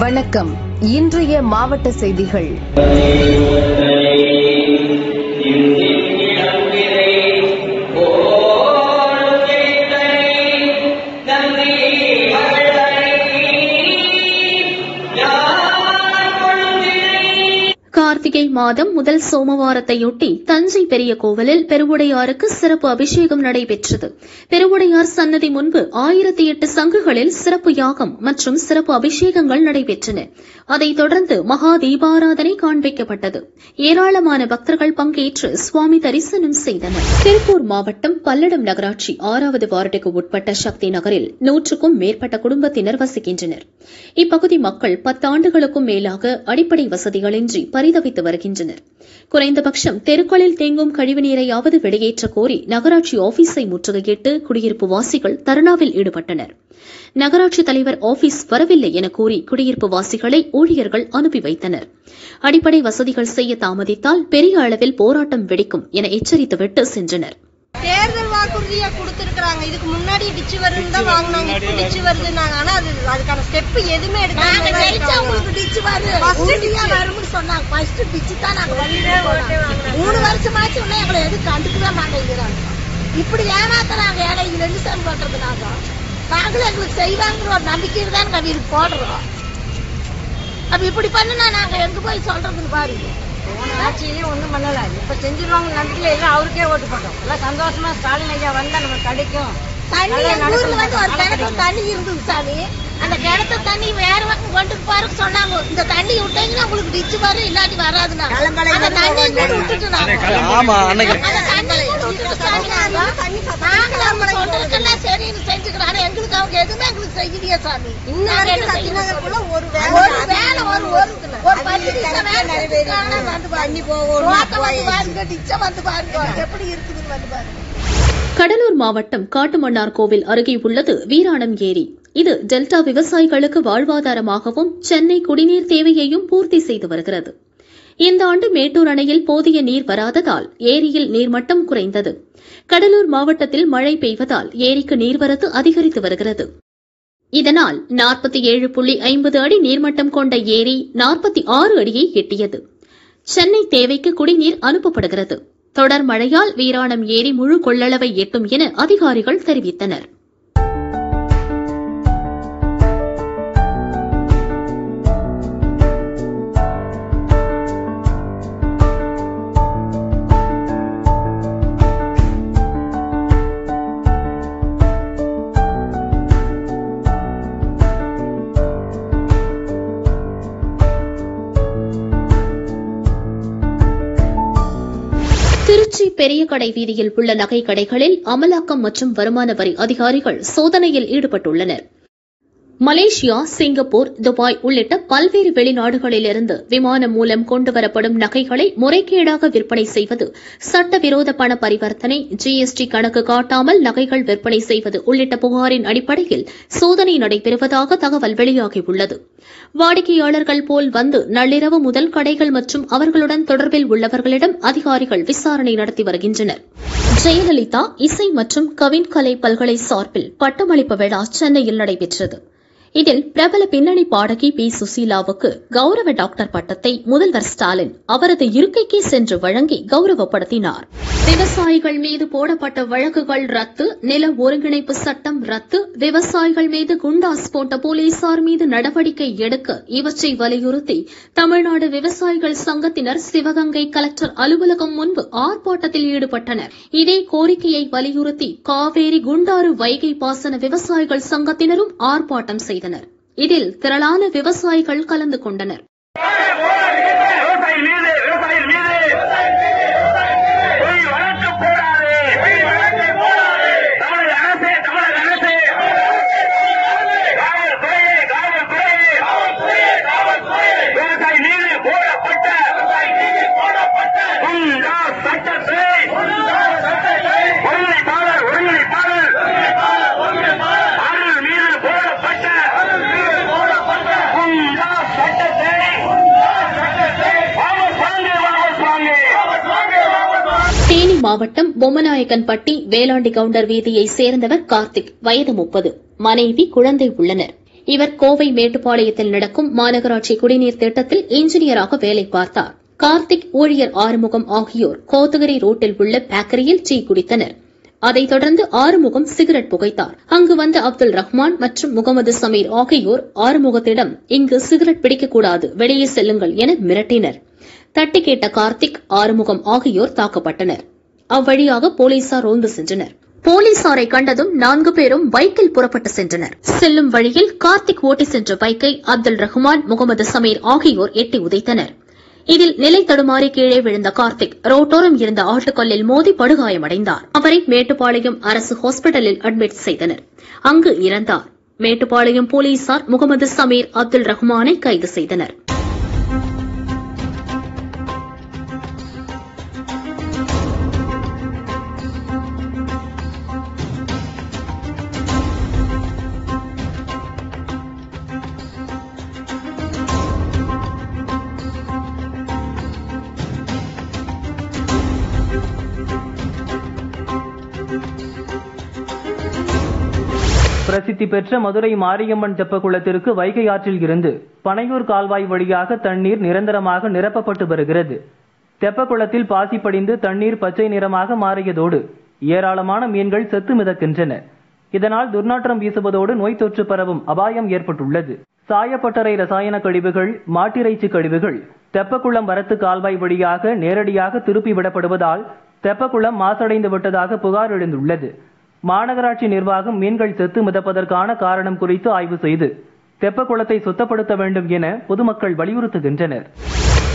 வணக்கம். இன்றைய மாவட்ட செய்திகள். கார்த்திகை மாதம் முதல் சோமவாரத்தையொட்டி தஞ்சை பெரிய கோவிலில் பெருவுடையாருக்கு சிறப்பு அபிஷேகம் நடைபெற்றது. பெருவுடையார் சன்னதி முன்பு ஆயிரத்தி எட்டு சங்குகளில் சிறப்பு யாகம் மற்றும் சிறப்பு அபிஷேகங்கள் நடைபெற்றன. அதைத் தொடர்ந்து மகா தீபாராதனை காண்பிக்கப்பட்டது. ஏராளமான பக்தர்கள் பங்கேற்று சுவாமி தரிசனம் செய்தனர். திருப்பூர் மாவட்டம் பல்லடம் நகராட்சி ஆறாவது வார்டுக்கு உட்பட்ட சக்தி நகரில் நூற்றுக்கும் மேற்பட்ட குடும்பத்தினர் வசிக்கின்றனர். இப்பகுதி மக்கள் பத்தாண்டுகளுக்கும் மேலாக அடிப்படை வசதிகளின்றி பரித வைத்து வருகின்றனர். குறைந்தபட்சம் தெருக்களில் தேங்கும் கழிவுநீரையாவது வெளியேற்ற கோரி நகராட்சி ஆபீஸை முற்றுகையிட்டு குடியிருப்பு வாசிகள் தர்ணாவில் ஈடுபட்டனர். நகராட்சி தலைவர் ஆபீஸ் வரவில்லை என கூறி குடியிருப்பு வாசிகளை ஊழியர்கள் அனுப்பி வைத்தனர். அடிப்படை வசதிகள் செய்ய தாமதித்தால் பெரிய அளவில் போராட்டம் வெடிக்கும் என எச்சரித்துவிட்டு சென்றனர். தேர்தல் வாக்குறுதியா கொடுத்திருக்காங்க இதுக்கு முன்னாடி டிச்சு வருதுன்னு தான் வாங்குனாங்க இப்ப டிச்சு வருதுன்னாங்க ஆனா அது அதுக்கான ஸ்டெப் எதுவுமே உங்களுக்கு டிச்சு வருது. வரும்னு சொன்னாங்க. ஃபர்ஸ்ட் டிச்சு தான் நாங்க. மூணு வருஷமாச்சு இன்னும் எங்களை எதுவும் கண்டுக்கவே மாட்டேங்கிறாங்க. இப்படி ஏமாத்துறாங்க ஏழைகள் இருந்து சரி பண்றது நாங்க நாங்களும் எங்களுக்கு செய்வாங்கிற ஒரு நம்பிக்கையில் தான் நாங்க இது போடுறோம். அப்ப இப்படி பண்ணுனா நாங்க எங்க போய் சொல்றதுன்னு பாருங்க. ஆட்சியிலயும் ஒண்ணும் பண்ணல. இப்ப செஞ்சிருவாங்க நம்பிக்கையில எல்லாம் அவருக்கே ஓட்டு போட்டோம். எல்லாம் சந்தோஷமா ஸ்டாலின் ஐயா வந்தா நமக்கு கிடைக்கும். தண்ணி இருந்தது சாமி. அந்த கிணத்து தண்ணி வேற பக்கம் கொண்டு சொன்னாங்க. இந்த தண்ணி விட்டீங்கன்னா உங்களுக்கு டிச்சு வரும் இல்லாட்டி வராதுன்னா அந்த தண்ணி விட்டுட்டு ஆமா அன்னைக்கு சரின்னு எங்களுக்கு அவங்க எதுவுமே எங்களுக்கு செய்யலையே சாமி ஒரு வேலை ஒரு ஒரு வந்து வந்து பாருங்க எப்படி இருக்குதுன்னு வந்து பாருங்க கடலூர் மாவட்டம் காட்டுமன்னார் கோவில் அருகே உள்ளது வீராணம் ஏரி. இது டெல்டா விவசாயிகளுக்கு வாழ்வாதாரமாகவும் சென்னை குடிநீர் தேவையையும் பூர்த்தி செய்து வருகிறது. இந்த ஆண்டு மேட்டூர் அணையில் போதிய நீர் வராததால் ஏரியில் நீர்மட்டம் குறைந்தது. கடலூர் மாவட்டத்தில் மழை பெய்வதால் ஏரிக்கு நீர்வரத்து அதிகரித்து வருகிறது. இதனால் நாற்பத்தி ஏழு புள்ளி ஐம்பது அடி நீர்மட்டம் கொண்ட ஏரி நாற்பத்தி ஆறு அடியை எட்டியது. சென்னை தேவைக்கு குடிநீர் அனுப்பப்படுகிறது. தொடர் மழையால் வீராணம் ஏரி முழு கொள்ளளவை எட்டும் என அதிகாரிகள் தெரிவித்தனர். திருச்சி பெரிய கடை வீதியில் உள்ள நகை கடைகளில் அமலாக்கம் மற்றும் வருமான வரி அதிகாரிகள் சோதனையில் ஈடுபட்டுள்ளனர். மலேசியா சிங்கப்பூர் துபாய் உள்ளிட்ட பல்வேறு வெளிநாடுகளிலிருந்து விமானம் மூலம் கொண்டுவரப்படும் நகைகளை முறைகேடாக விற்பனை செய்வது சட்டவிரோத பண பரிவர்த்தனை ஜிஎஸ்டி கணக்கு காட்டாமல் நகைகள் விற்பனை செய்வது உள்ளிட்ட புகாரின் அடிப்படையில் சோதனை நடைபெறுவதாக தகவல் வெளியாகியுள்ளது. வாடிக்கையாளர்கள் போல் வந்து நள்ளிரவு முதல் கடைகள் மற்றும் அவர்களுடன் தொடர்பில் உள்ளவர்களிடம் அதிகாரிகள் விசாரணை நடத்தி வருகின்றனர். ஜெயலலிதா இசை மற்றும் கவின்கலை பல்கலை சார்பில் பட்டமளிப்பு விழா சென்னையில் நடைபெற்றது. இதில் பிரபல பின்னணி பாடகி பி. சுசீலாவுக்கு கௌரவ டாக்டர் பட்டத்தை முதல்வர் ஸ்டாலின் அவரது இருக்கைக்கே சென்று வழங்கி கௌரவப்படுத்தினார். விவசாயிகள் மீது போடப்பட்ட வழக்குகள் ரத்து நில ஒருங்கிணைப்பு சட்டம் ரத்து விவசாயிகள் மீது குண்டாஸ் போட்ட போலீசார் மீது நடவடிக்கை எடுக்க இவற்றை வலியுறுத்தி தமிழ்நாடு விவசாயிகள் சங்கத்தினர் சிவகங்கை கலெக்டர் அலுவலகம் முன்பு ஆர்ப்பாட்டத்தில் ஈடுபட்டனர். இதே கோரிக்கையை வலியுறுத்தி காவேரி குண்டாறு வைகை பாசன விவசாயிகள் சங்கத்தினரும் ஆர்ப்பாட்டம் செய்தனர். இதில் திரளான விவசாயிகள் கலந்து கொண்டனர் விவசாயி மீது விவசாயிகள் மீது பொய் வழக்கு போடாதே தமிழக அரசே தமிழக அரசே காவல்துறையே காவல்துறையே விவசாயி மீது போடப்பட்ட குண்டா சட்டத்தை ஒருங்கிணைப்பாளர் ஒருங்கிணைப்பாளர் அருள் மீது போடப்பட்ட குண்டா சட்டத்தை வாபஸ் வாங்க வாபஸ் வாங்க மாவட்டம் பொம்மநாயக்கன்பட்டி வேளாண்டி கவுண்டர் வீதியை சேர்ந்தவர் கார்த்திக். வயது முப்பது. மனைவி குழந்தை உள்ளனர். இவர் கோவை மேட்டுப்பாளையத்தில் நடக்கும் மாநகராட்சி குடிநீர் திட்டத்தில் இன்ஜினியராக வேலை பார்த்தார். கார்த்திக் ஊழியர் ஆறுமுகம் ஆகியோர் கோத்தகிரி ரோட்டில் உள்ள பேக்கரியில் டீ குடித்தனர். அதைத் தொடர்ந்து ஆறுமுகம் சிகரெட் புகைத்தார். அங்கு வந்த அப்துல் ரஹ்மான் மற்றும் முகமது சமீர் ஆகியோர் ஆறுமுகத்திடம் இங்கு சிகரெட் பிடிக்கக்கூடாது வெளியே செல்லுங்கள் என மிரட்டினர். தட்டி கேட்ட கார்த்திக் ஆறுமுகம் ஆகியோர் தாக்கப்பட்டனர். அவ்வழியாக போலீசார் ரோந்து சென்றனர். போலீசாரை கண்டதும் நான்கு பேரும் பைக்கில் புறப்பட்டு சென்றனர். செல்லும் வழியில் கார்த்திக் ஓட்டி சென்ற பைக்கை அப்துல் ரஹ்மான் முகமது சமீர் ஆகியோர் எட்டி உதைத்தனர். இதில் நிலை தடுமாறி கீழே விழுந்த கார்த்திக் ரோட்டோரம் இருந்த ஆட்டுக்கல்லில் மோதி படுகாயமடைந்தார். அவரை மேட்டுப்பாளையம் அரசு ஹாஸ்பிட்டலில் அட்மிட் செய்தனர். அங்கு இறந்தார். மேட்டுப்பாளையம் போலீசார் முகமது சமீர் அப்துல் ரஹ்மானை கைது செய்தனர். பிரசித்தி பெற்ற மதுரை மாரியம்மன் தெப்பக்குளத்திற்கு வைகை ஆற்றில் இருந்து பனையூர் கால்வாய் வழியாக தண்ணீர் நிரந்தரமாக நிரப்பப்பட்டு வருகிறது. தெப்பக்குளத்தில் பாசி படிந்து தண்ணீர் பச்சை நிறமாக மாறியதோடு ஏராளமான மீன்கள் செத்து மிதக்கின்றன. இதனால் துர்நாற்றம் வீசுவதோடு நோய் தொற்று பரவும் அபாயம் ஏற்பட்டுள்ளது. சாயப்பட்டறை ரசாயன கழிவுகள் மாட்டிறைச்சி கழிவுகள் தெப்பக்குளம் வரத்து கால்வாய் வழியாக நேரடியாக திருப்பி விடப்படுவதால் தெப்பக்குளம் மாசடைந்து விட்டதாக புகார் எழுந்துள்ளது. மாநகராட்சி நிர்வாகம் மீன்கள் செத்து மிதப்பதற்கான காரணம் குறித்து ஆய்வு செய்து தெப்பக்குளத்தை சுத்தப்படுத்த வேண்டும் என பொதுமக்கள் வலியுறுத்துகின்றனர்.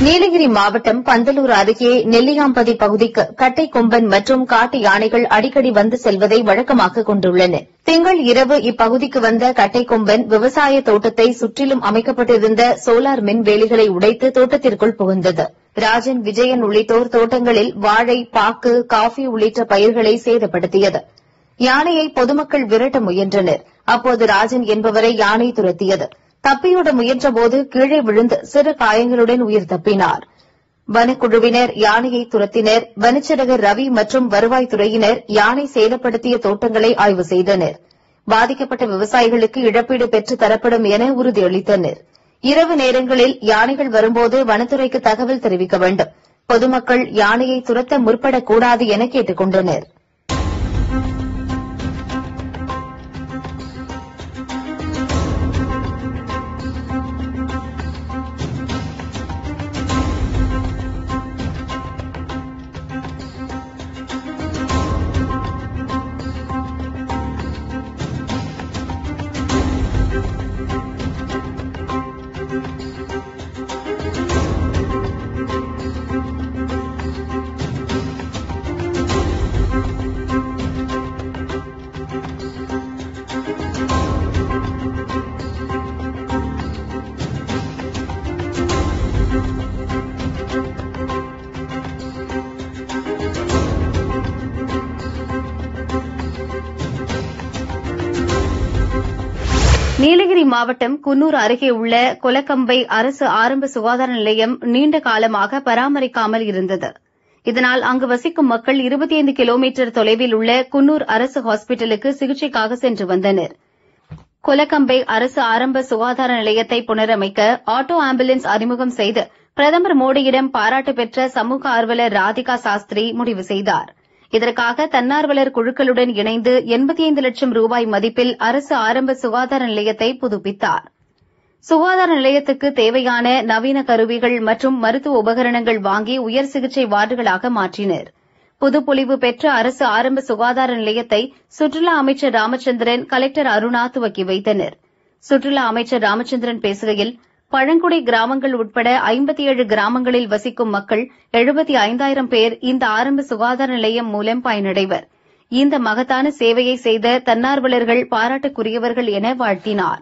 நீலகிரி மாவட்டம் பந்தலூர் அருகே நெல்லியாம்பதி பகுதிக்கு கட்டை கொம்பன் மற்றும் காட்டு யானைகள் அடிக்கடி வந்து செல்வதை வழக்கமாக கொண்டுள்ளன. திங்கள் இரவு இப்பகுதிக்கு வந்த கட்டை கொம்பன் விவசாய தோட்டத்தை சுற்றிலும் அமைக்கப்பட்டிருந்த சோலார் மின் வேலிகளை உடைத்து தோட்டத்திற்குள் புகுந்தது. ராஜன் விஜயன் உள்ளிட்டோர் தோட்டங்களில் வாழை பாக்கு காஃபி உள்ளிட்ட பயிர்களை சேதப்படுத்தியது. யானையை பொதுமக்கள் விரட்ட முயன்றனர். அப்போது ராஜன் என்பவரை யானை துரத்தியது. தப்பியோட முயன்றபோது கீழே விழுந்து சிறு காயங்களுடன் உயிர் தப்பினார். வனக்குழுவினர் யானையை துரத்தினர். வனச்சரகர் ரவி மற்றும் வருவாய்த்துறையினர் யானை சேதப்படுத்திய தோட்டங்களை ஆய்வு செய்தனர். பாதிக்கப்பட்ட விவசாயிகளுக்கு இழப்பீடு பெற்று தரப்படும் என உறுதியளித்தனர். இரவு நேரங்களில் யானைகள் வரும்போது வனத்துறைக்கு தகவல் தெரிவிக்க வேண்டும். பொதுமக்கள் யானையை துரத்த முற்படக்கூடாது என கேட்டுக் கொண்டனா் நீலகிரி மாவட்டம் குன்னூர் அருகே உள்ள கொலக்கம்பை அரசு ஆரம்ப சுகாதார நிலையம் நீண்ட காலமாக பராமரிக்காமல் இருந்தது. இதனால் அங்கு வசிக்கும் மக்கள் 25 கிலோமீட்டர் தொலைவில் உள்ள குன்னூர் அரசு ஹாஸ்பிட்டலுக்கு சிகிச்சைக்காக சென்று வந்தனர். கொலக்கம்பை அரசு ஆரம்ப சுகாதார நிலையத்தை புனரமைக்க ஆட்டோ ஆம்புலன்ஸ் அறிமுகம் செய்து பிரதமர் மோடியிடம் பாராட்டு பெற்ற சமூக ஆர்வலர் ராதிகா சாஸ்திரி முடிவு செய்தார். இதற்காக தன்னார்வலர் குழுக்களுடன் இணைந்து 85 லட்சம் ரூபாய் மதிப்பில் அரசு ஆரம்ப சுகாதார நிலையத்தை புதுப்பித்தார். சுகாதார நிலையத்துக்கு தேவையான நவீன கருவிகள் மற்றும் மருத்துவ உபகரணங்கள் வாங்கி உயர் சிகிச்சை வார்டுகளாக மாற்றினர். புதுப்பொலிவு பெற்ற அரசு ஆரம்ப சுகாதார நிலையத்தை சுற்றுலா அமைச்சர் ராமச்சந்திரன் கலெக்டர் அருணா துவக்கி வைத்தனர். சுற்றுலா அமைச்சர் ராமச்சந்திரன் பேசுகையில் பழங்குடி கிராமங்கள் உட்பட 57 கிராமங்களில் வசிக்கும் மக்கள் 75000 பேர் இந்த ஆரம்ப சுகாதார நிலையம் மூலம் பயனடைவர். இந்த மகத்தான சேவையை செய்த தன்னார்வலர்கள் பாராட்டுக்குரியவர்கள் என வாழ்த்தினாா்